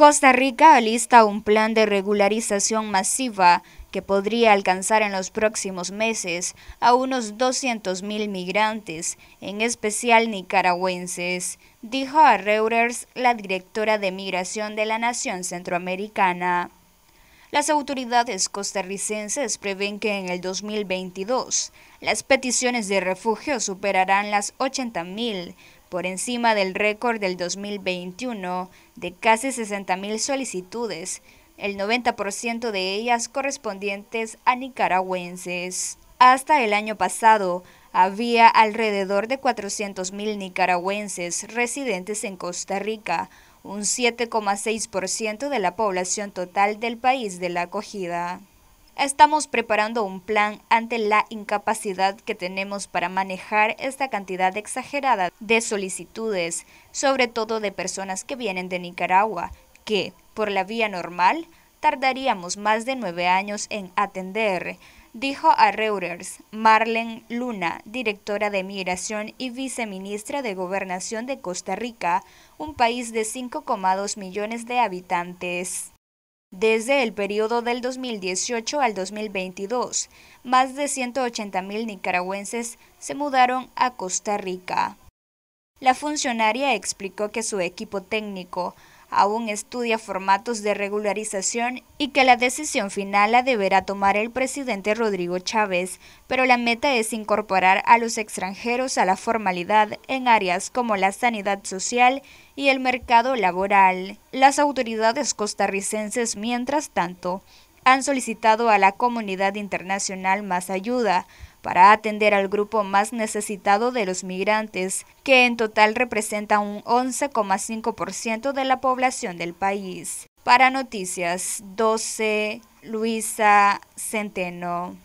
Costa Rica alista un plan de regularización masiva que podría alcanzar en los próximos meses a unos 200.000 migrantes, en especial nicaragüenses, dijo a Reuters la directora de Migración de la Nación Centroamericana. Las autoridades costarricenses prevén que en el 2022 las peticiones de refugio superarán las 80.000, por encima del récord del 2021 de casi 60.000 solicitudes, el 90% de ellas correspondientes a nicaragüenses. Hasta el año pasado, había alrededor de 400.000 nicaragüenses residentes en Costa Rica, un 7,6% de la población total del país de la acogida. Estamos preparando un plan ante la incapacidad que tenemos para manejar esta cantidad exagerada de solicitudes, sobre todo de personas que vienen de Nicaragua, que, por la vía normal, tardaríamos más de nueve años en atender, dijo a Reuters Marlene Luna, directora de Migración y viceministra de Gobernación de Costa Rica, un país de 5,2 millones de habitantes. Desde el periodo del 2018 al 2022, más de 180.000 nicaragüenses se mudaron a Costa Rica. La funcionaria explicó que su equipo técnico aún estudia formatos de regularización y que la decisión final la deberá tomar el presidente Rodrigo Chávez, pero la meta es incorporar a los extranjeros a la formalidad en áreas como la sanidad social y el mercado laboral. Las autoridades costarricenses, mientras tanto, han solicitado a la comunidad internacional más ayuda para atender al grupo más necesitado de los migrantes, que en total representa un 11,5% de la población del país. Para Noticias 12, Luisa Centeno.